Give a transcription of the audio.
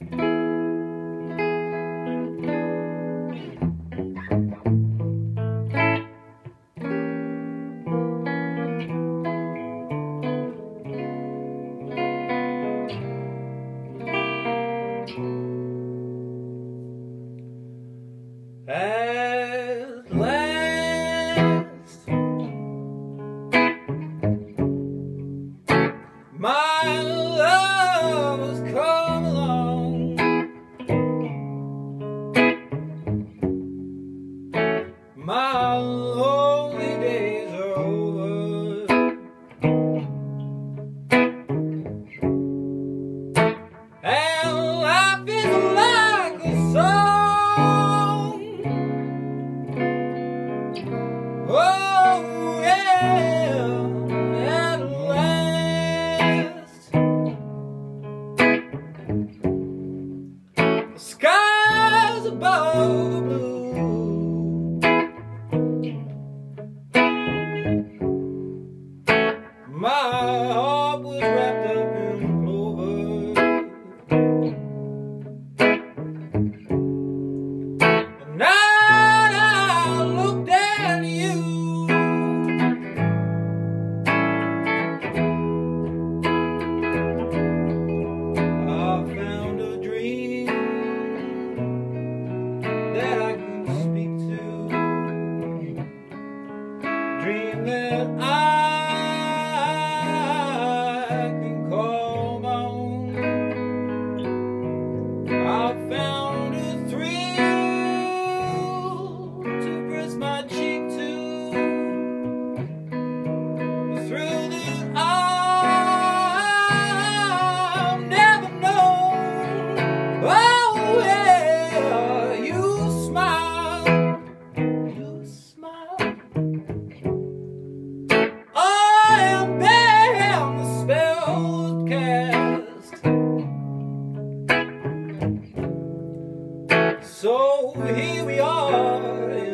My love was cold. blue. My heart was wrapped up in where I So here we are.